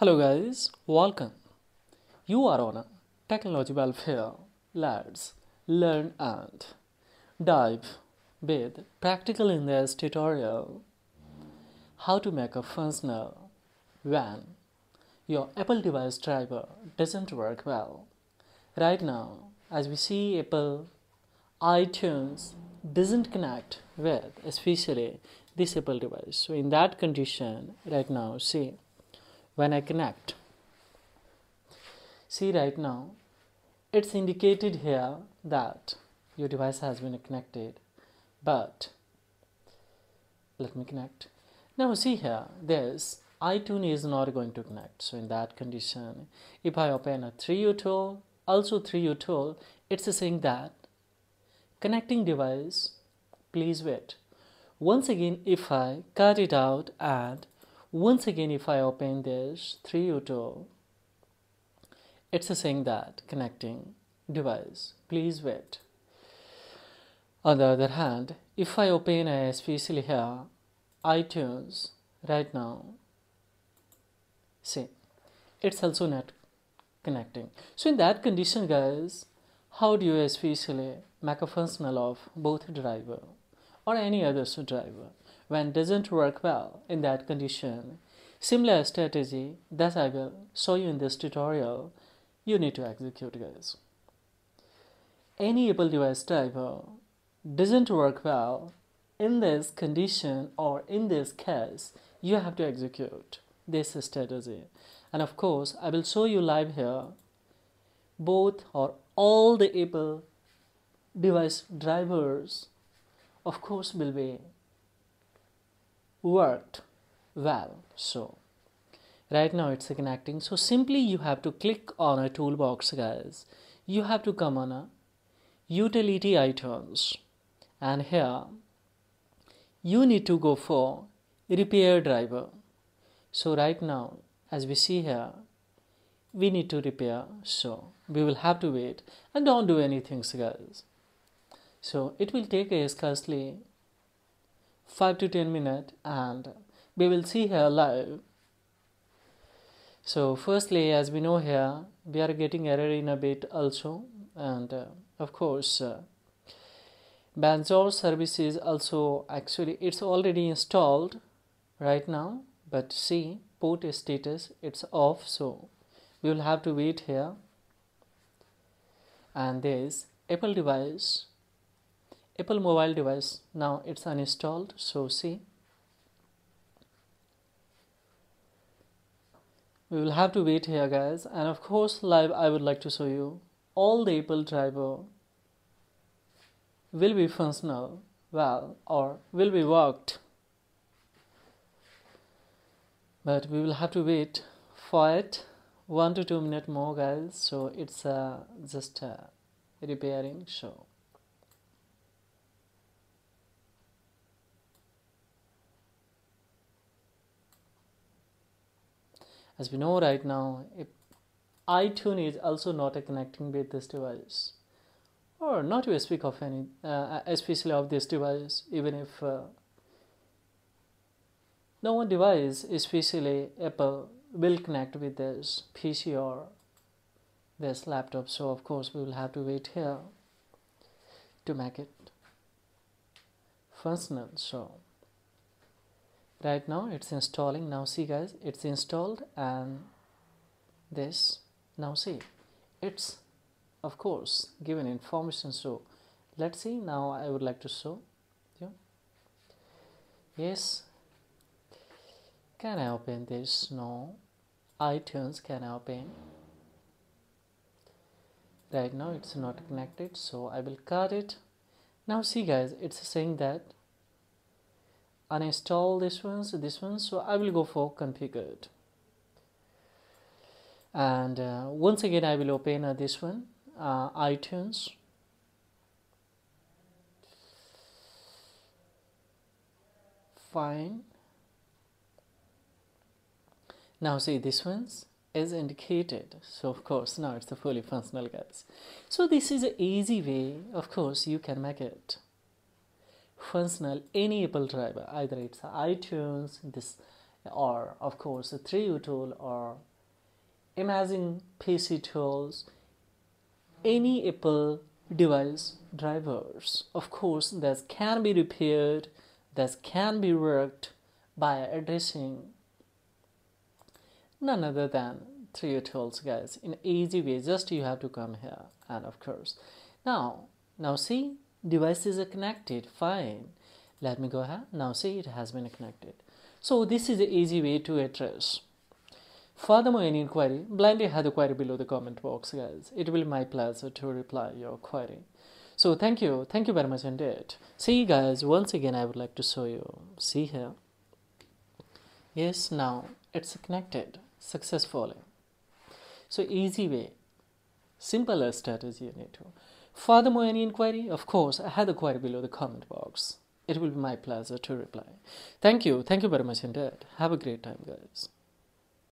Hello guys, welcome. You are on a technology welfare. Let's learn and dive with practical in this tutorial how to make a functional when your Apple device driver doesn't work well. Right now, as we see Apple iTunes doesn't connect with especially this Apple device. So in that condition, right now, see when I connect. See right now, it's indicated here that your device has been connected, but let me connect. Now see here, this iTunes is not going to connect. So in that condition, if I open a 3U tool, also 3U tool, it's saying that connecting device, please wait. Once again, if I cut it out and once again if I open this 3U tool, it's saying that connecting device, please wait. On the other hand, if I open especially here iTunes right now, see, it's also not connecting. So in that condition, guys, how do you especially make a functional of both driver or any other driver when doesn't work well in that condition? Similar strategy that I will show you in this tutorial, you need to execute, guys. Any Apple device driver doesn't work well in this condition or in this case, you have to execute this strategy. And of course, I will show you live here both or all the Apple device drivers, of course, will be worked well. So, right now it's connecting. So, simply you have to click on a toolbox, guys. You have to come on a utility items, and here you need to go for repair driver. So, right now, as we see here, we need to repair. So, we will have to wait and don't do anything, guys. So, it will take a scarcely 5 to 10 minutes and we will see here live. So firstly as we know here we are getting error in a bit also and uh, of course uh, Bonjour service is also actually it's already installed right now but see port status it's off so we will have to wait here. And this Apple device Apple mobile device now it's uninstalled so see. We will have to wait here guys and of course live I would like to show you. All the Apple driver will be functional well or will be worked. But we will have to wait for it. One to two minutes more guys so it's uh, just uh, repairing so as we know right now iTunes is also not connecting with this device or not to speak of any uh, especially of this device even if uh, no one device especially Apple will connect with this PC or this laptop. So of course we will have to wait here to make it functional. So right now it's installing. Now see guys it's installed and this now see. It's of course given information. So let's see. Now I would like to show you. Yes. Can I open this? No. iTunes can I open? Right now it's not connected so I will cut it. Now see guys it's saying that uninstall this one so this one so I will go for configured. And uh, once again I will open uh, this one uh, iTunes. Fine. Now see this one's is indicated so of course now it's a fully functional guys. So this is an easy way of course you can make it functional any Apple driver either it's iTunes this or of course the 3u tool or iMazing pc tools any apple device drivers. Of course that can be repaired that can be worked by addressing none other than 3u tools guys. In easy way just you have to come here and of course. Now now see devices are connected fine. Let me go ahead. Now see it has been connected. So this is the easy way to address. Furthermore any inquiry blindly have the query below the comment box guys. It will be my pleasure to reply your query. So thank you. Thank you very much indeed. See guys once again i would like to show you. See here. Yes now it's connected successfully. So easy way. Simple strategy you need to furthermore any inquiry? Of course. I have the query below the comment box. It will be my pleasure to reply. Thank you. Thank you very much indeed. Have a great time guys